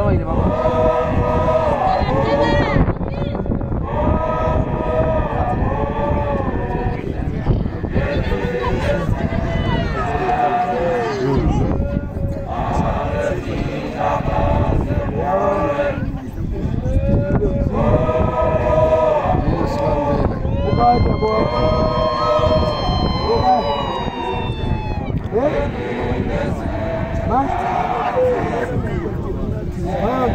dawaj, dawaj. Huh? الوهام